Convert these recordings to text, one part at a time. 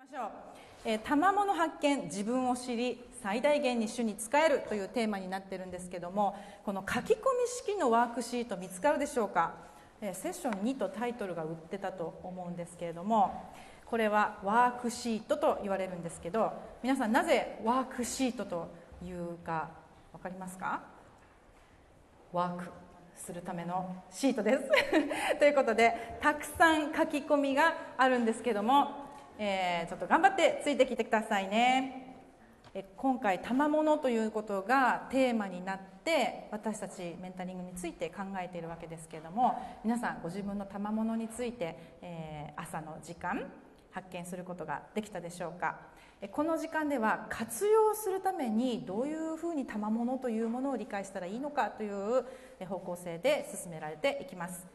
ましょう、えー、賜物発見自分を知り最大限に主に仕えるというテーマになってるんですけどもこの書き込み式のワークシート見つかるでしょうか、えー、セッション2とタイトルが売ってたと思うんですけれどもこれはワークシートと言われるんですけど皆さんなぜワークシートというか分かりますか？ワークするためのシートです。ということでたくさん書き込みがあるんですけどもえー、ちょっと頑張ってついてきてくださいね。え今回賜物ということがテーマになって私たちメンタリングについて考えているわけですけれども皆さんご自分の賜物について、えー、朝の時間発見することができたでしょうか。この時間では活用するためにどういうふうに賜物というものを理解したらいいのかという方向性で進められていきます。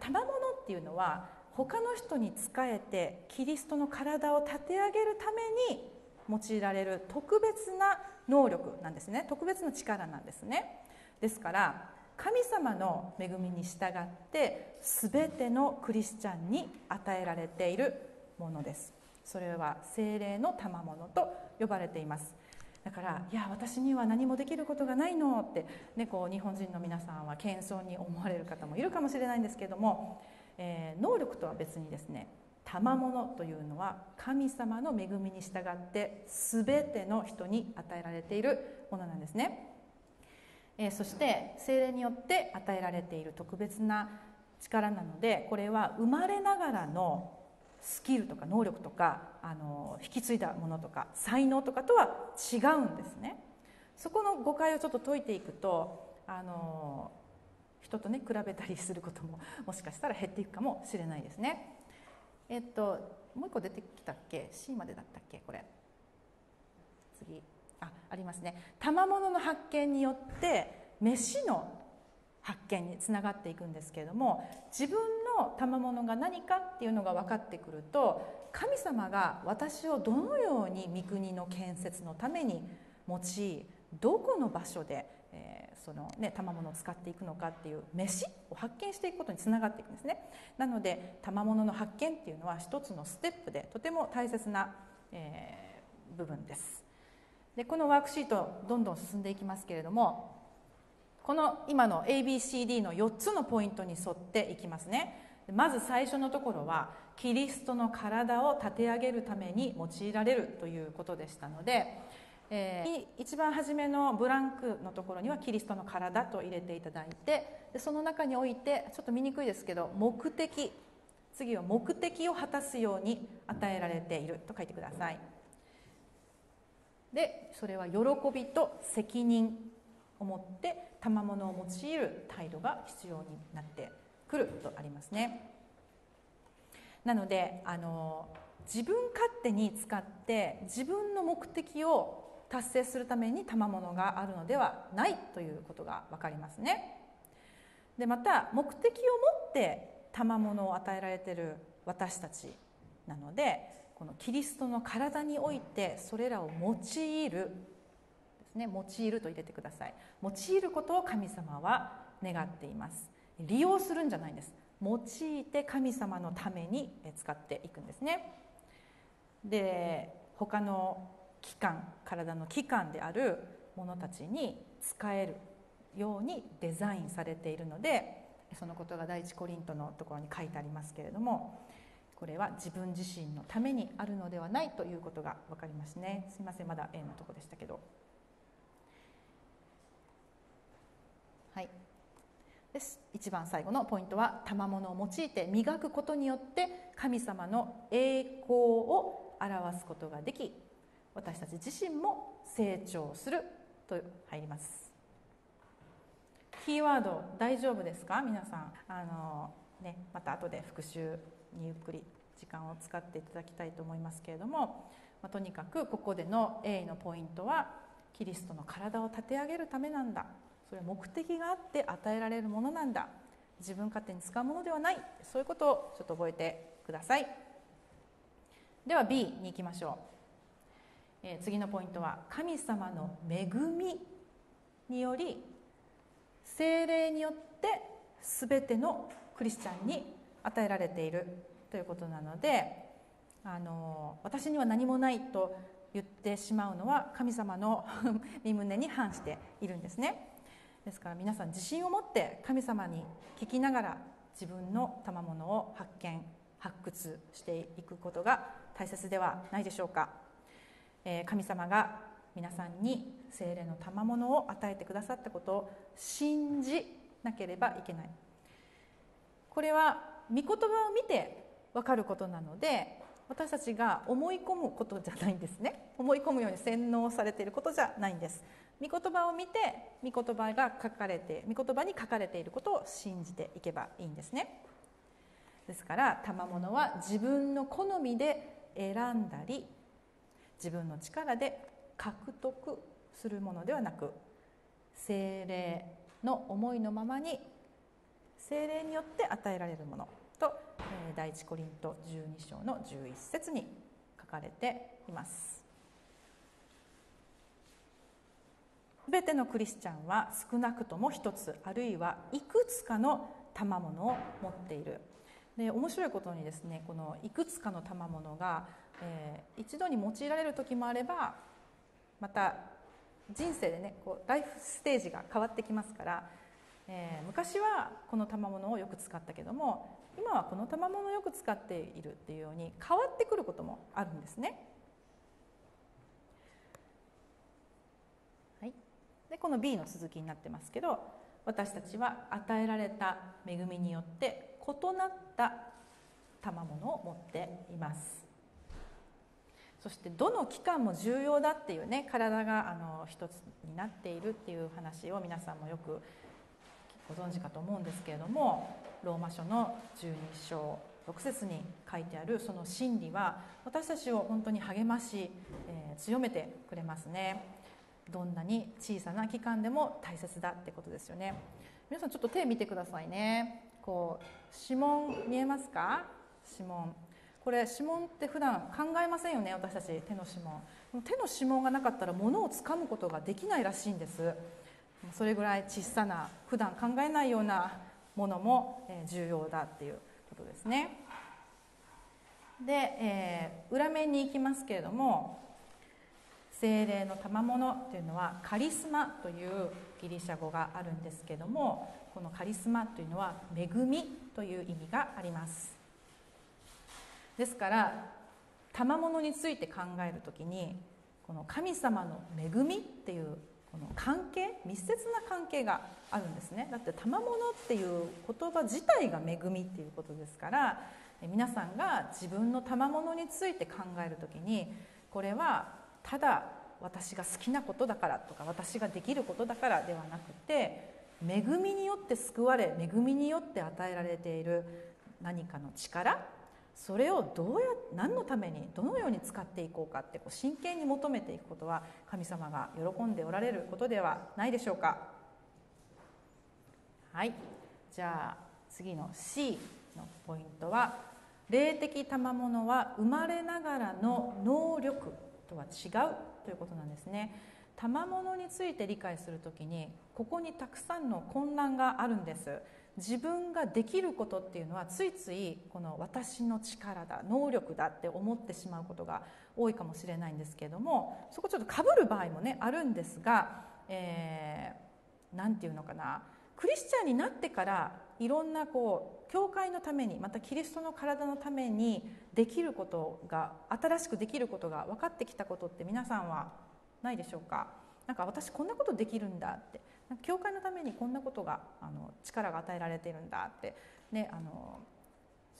賜物っていうのは他の人に仕えてキリストの体を立て上げるために用いられる特別な能力なんですね。特別な力なんですね。ですから神様の恵みに従って全てのクリスチャンに与えられているものです。それは精霊の賜物と呼ばれています。だから「いや私には何もできることがないの」って、ね、こう日本人の皆さんは謙遜に思われる方もいるかもしれないんですけれどもえー、能力とは別にですね賜物というのは神様の恵みに従って全ての人に与えられているものなんですね、えー、そして精霊によって与えられている特別な力なのでこれは生まれながらのスキルとか能力とかあの引き継いだものとか才能とかとは違うんですね。そこの誤解をちょっと解いていくとあの人とね比べたりすることももしかしたら減っていくかもしれないですね。えっともう一個出てきたっけ？C までだったっけ？これ。次。あありますね。賜物の発見によって飯の発見につながっていくんですけれども自分の賜物が何かっていうのが分かってくると神様が私をどのように御国の建設のために用いどこの場所でえー、そのね賜物を使っていくのかっていう飯を発見していくことにつながっていくんですね。なので賜物の発見っていうのは一つのステップでとても大切な、えー、部分です。でこのワークシートどんどん進んでいきますけれどもこの今の ABCD の4つのポイントに沿っていきますね。まず最初のところはキリストの体を立て上げるために用いられるということでしたのでえー、一番初めのブランクのところにはキリストの体と入れていただいてでその中においてちょっと見にくいですけど目的。次は目的を果たすように与えられていると書いてください。でそれは喜びと責任を持って賜物を用いる態度が必要になってくるとありますね。なのであの自分勝手に使って自分の目的を達成するために賜物があるのではないということが分かりますね。でまた目的を持って賜物を与えられてる私たちなのでこのキリストの体においてそれらを用いるですね用いると入れてください。用いることを神様は願っています。利用するんじゃないんです。用いて神様のために使っていくんですね。で他の器官体の器官である者たちに使えるようにデザインされているのでそのことが第一コリントのところに書いてありますけれどもこれは自分自身のためにあるのではないということが分かりますね。すいませんまだ A のとこでしたけど。はい。です。一番最後のポイントは賜物を用いて磨くことによって神様の栄光を表すことができ私たち自身も成長すると入ります。キーワード大丈夫ですか？皆さん。あの、ね、また後で復習にゆっくり時間を使っていただきたいと思いますけれども、まあ、とにかくここでの A のポイントはキリストの体を立て上げるためなんだ。それは目的があって与えられるものなんだ。自分勝手に使うものではない。そういうことをちょっと覚えてください。では B に行きましょう。えー、次のポイントは神様の恵みにより精霊によって全てのクリスチャンに与えられているということなのであの私には何もないと言ってしまうのは神様の 身胸に反しているんですね。ですから皆さん自信を持って神様に聞きながら自分の賜物を発見発掘していくことが大切ではないでしょうか、え、神様が皆さんに精霊の賜物を与えてくださったことを信じなければいけない。これは御言葉を見て分かることなので私たちが思い込むことじゃないんですね。思い込むように洗脳されていることじゃないんです。御言葉を見て御言葉が書かれて御言葉に書かれていることを信じていけばいいんですね。ですから賜物は自分の好みで選んだり自分の力で獲得するものではなく精霊の思いのままに精霊によって与えられるものと第一コリント12章の11節に書かれています。全てのクリスチャンは少なくとも一つあるいはいくつかの賜物を持っている。で面白いことにですねこのいくつかの賜物が、えー、一度に用いられる時もあればまた人生でねこうライフステージが変わってきますから、えー、昔はこの賜物をよく使ったけども今はこの賜物をよく使っているっていうように変わってくることもあるんですね。はい、でこの B の続きになってますけど私たちは与えられた恵みによって異なった賜物を持っています。そしてどの期間も重要だっていうね体があの一つになっているっていう話を皆さんもよくご存知かと思うんですけれどもローマ書の12章6節に書いてあるその真理は私たちを本当に励まし、えー、強めてくれますね。どんなに小さな期間でも大切だってことですよね。皆さんちょっと手見てくださいね。こう指紋見えますか？指紋。これ指紋って普段考えませんよね私たち手の指紋。手の指紋がなかったら物をつかむことができないらしいんです。それぐらい小さな普段考えないようなものも重要だっていうことですね。で、えー、裏面に行きますけれども精霊の賜物というのはカリスマというギリシャ語があるんですけどもこのカリスマというのは恵みという意味があります。ですから賜物について考える時にこの神様の恵みっていうこの関係密接な関係があるんですね。だって賜物っていう言葉自体が恵みっていうことですから皆さんが自分の賜物について考える時にこれはただ私が好きなことだからとか私ができることだからではなくて恵みによって救われ恵みによって与えられている何かの力それをどうや何のためにどのように使っていこうかってこう真剣に求めていくことは神様が喜んでおられることではないでしょうか。はい。じゃあ次の C のポイントは霊的賜物は生まれながらの能力。とは違うということなんですね。賜物について理解するときにここにたくさんの混乱があるんです。自分ができることっていうのはついついこの私の力だ能力だって思ってしまうことが多いかもしれないんですけれどもそこちょっとかぶる場合もねあるんですが何、えー、て言うのかな。クリスチャンになってからいろんなこう教会のためにまたキリストの体のためにできることが新しくできることが分かってきたことって皆さんはないでしょうか？なんか私こんなことできるんだって。教会のためにこんなことがあの力が与えられてるんだって、ね、あの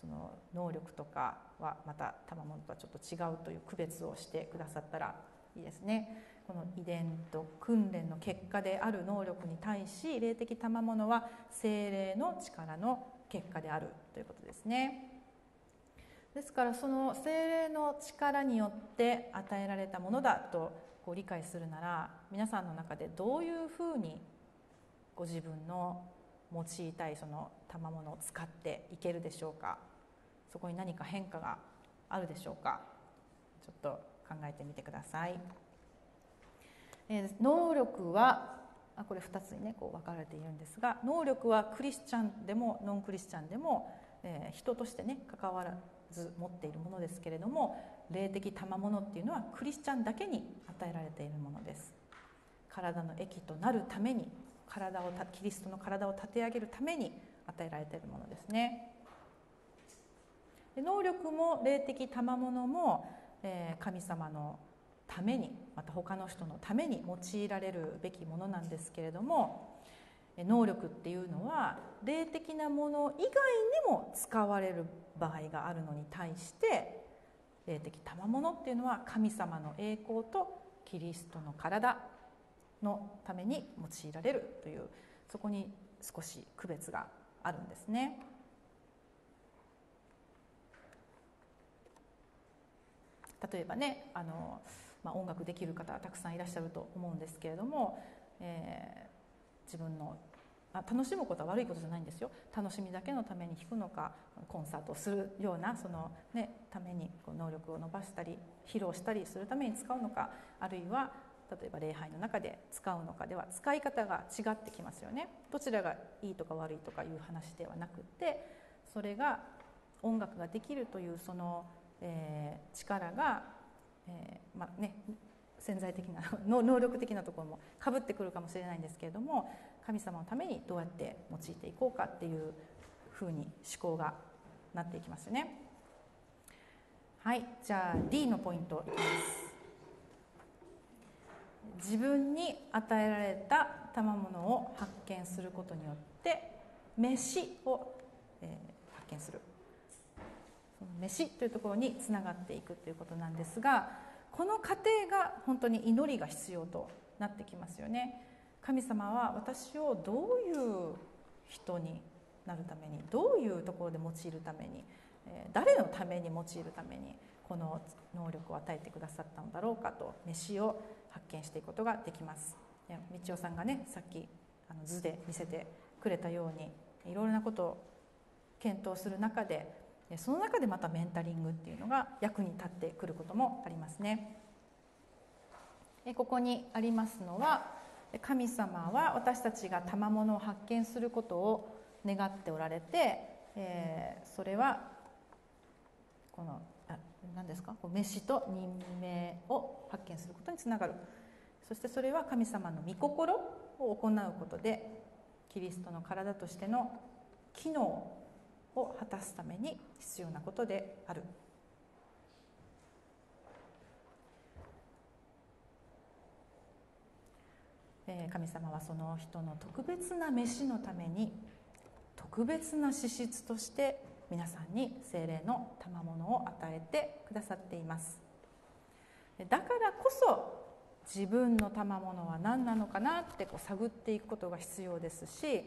その能力とかはまた賜物とはちょっと違うという区別をしてくださったらいいですね。この遺伝と訓練の結果である能力に対し霊的賜物は精霊の力の結果であるということですね。ですからその精霊の力によって与えられたものだとこう理解するなら皆さんの中でどういうふうにご自分の用いたいその賜物を使っていけるでしょうか。そこに何か変化があるでしょうか。ちょっと考えてみてください、えー、能力はあこれ2つにねこう分かれているんですが能力はクリスチャンでもノンクリスチャンでもえー、人としてね関わらず持っているものですけれども霊的賜物っていうのはクリスチャンだけに与えられているものです。体の益となるために体をキリストの体を立て上げるために与えられているものですね。能力も霊的賜物も、えー、神様のためにまた他の人のために用いられるべきものなんですけれども能力っていうのは霊的なもの以外にも使われる場合があるのに対して霊的賜物っていうのは神様の栄光とキリストの体のために用いられるというそこに少し区別があるんですね。例えばねあの、まあ、音楽できる方たくさんいらっしゃると思うんですけれども、えー、自分のあ楽しむことは悪いことじゃないんですよ。楽しみだけのために弾くのかコンサートをするようなその、ね、ためにこう能力を伸ばしたり披露したりするために使うのかあるいは例えば礼拝の中で使うのかでは使い方が違ってきますよね。どちらがいいとか悪いとかいう話ではなくてそれが音楽ができるというその、えー、力が、えー、まあね潜在的な 能力的なところもかぶってくるかもしれないんですけれども神様のためにどうやって用いていこうかっていうふうに思考がなっていきますよね。はいじゃあ D のポイントいきます。自分に与えられた賜物を発見することによって飯を、えー、発見する。その飯というところにつながっていくということなんですがこの過程が本当に祈りが必要となってきますよね。神様は私をどういう人になるためにどういうところで用いるために誰のために用いるためにこの能力を与えてくださったのだろうかと飯を発見していくことができます。道夫さんがねさっきあの図で見せてくれたようにいろいろなことを検討する中でその中でまたメンタリングっていうのが役に立ってくることもありますね。ここにありますのは神様は私たちが賜物を発見することを願っておられて、えー、それはこの何ですか？飯と任命を発見することにつながる。そしてそれは神様の御心を行うことでキリストの体としての機能を果たすために必要なことである。神様はその人の特別な飯のために特別な資質として皆さんに精霊の賜物を与えてくださっています。だからこそ自分の賜物は何なのかなってこう探っていくことが必要ですし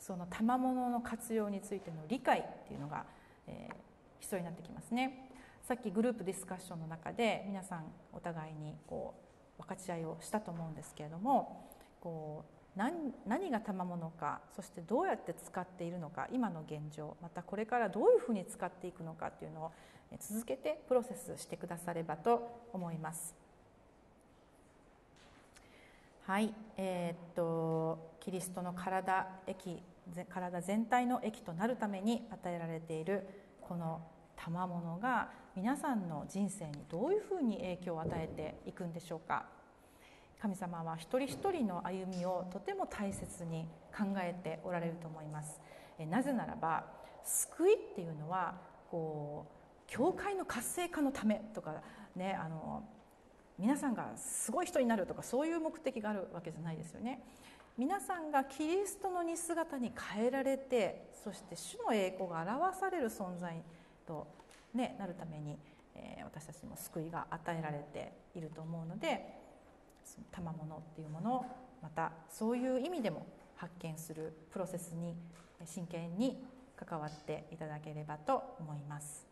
その賜物の活用についての理解っていうのが、えー、必要になってきますねさっきグループディスカッションの中で皆さんお互いにこう分かち合いをしたと思うんですけれどもこう何何が賜物かそしてどうやって使っているのか今の現状またこれからどういうふうに使っていくのかっていうのを続けてプロセスしてくださればと思います。はいえー、っとキリストの体液体全体の液となるために与えられているこの賜物が皆さんの人生にどういうふうに影響を与えていくんでしょうか。神様は一人一人の歩みをとても大切に考えておられると思いますなぜならば救いっていうのはこう教会の活性化のためとかねあの皆さんがすごい人になるとかそういう目的があるわけじゃないですよね皆さんがキリストの似姿に変えられてそして主の栄光が表される存在と、ね、なるために、えー、私たちも救いが与えられていると思うので賜物っていうものをまたそういう意味でも発見するプロセスに真剣に関わっていただければと思います。